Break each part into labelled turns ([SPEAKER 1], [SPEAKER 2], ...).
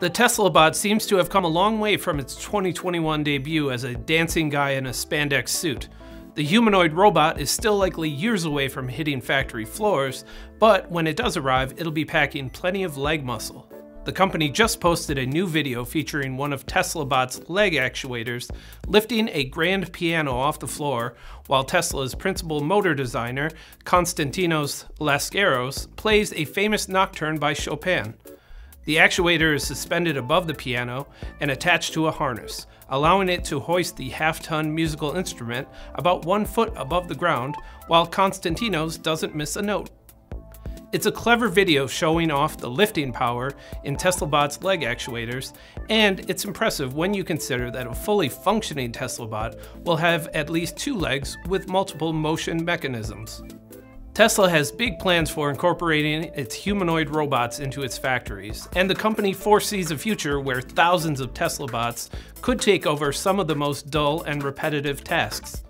[SPEAKER 1] The Tesla bot seems to have come a long way from its 2021 debut as a dancing guy in a spandex suit. The humanoid robot is still likely years away from hitting factory floors, but when it does arrive, it'll be packing plenty of leg muscle. The company just posted a new video featuring one of TeslaBot's leg actuators lifting a grand piano off the floor, while Tesla's principal motor designer, Konstantinos Laskaros, plays a famous nocturne by Chopin. The actuator is suspended above the piano and attached to a harness, allowing it to hoist the half-ton musical instrument about one foot above the ground, while Konstantinos doesn't miss a note. It's a clever video showing off the lifting power in TeslaBot's leg actuators, and it's impressive when you consider that a fully functioning TeslaBot will have at least two legs with multiple motion mechanisms. Tesla has big plans for incorporating its humanoid robots into its factories, and the company foresees a future where thousands of Tesla bots could take over some of the most dull and repetitive tasks.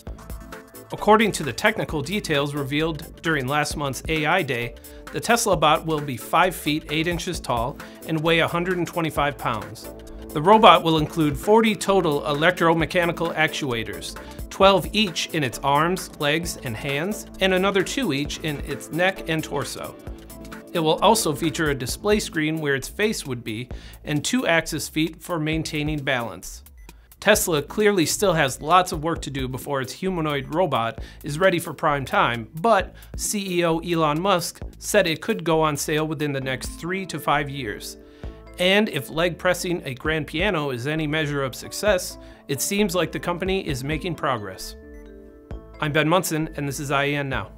[SPEAKER 1] According to the technical details revealed during last month's AI Day, the Tesla bot will be 5 feet 8 inches tall and weigh 125 pounds. The robot will include 40 total electromechanical actuators, 12 each in its arms, legs, and hands, and another 2 each in its neck and torso. It will also feature a display screen where its face would be, and two axis feet for maintaining balance. Tesla clearly still has lots of work to do before its humanoid robot is ready for prime time, but CEO Elon Musk said it could go on sale within the next three to five years. And if leg pressing a grand piano is any measure of success, it seems like the company is making progress. I'm Ben Munson, and this is IEN Now.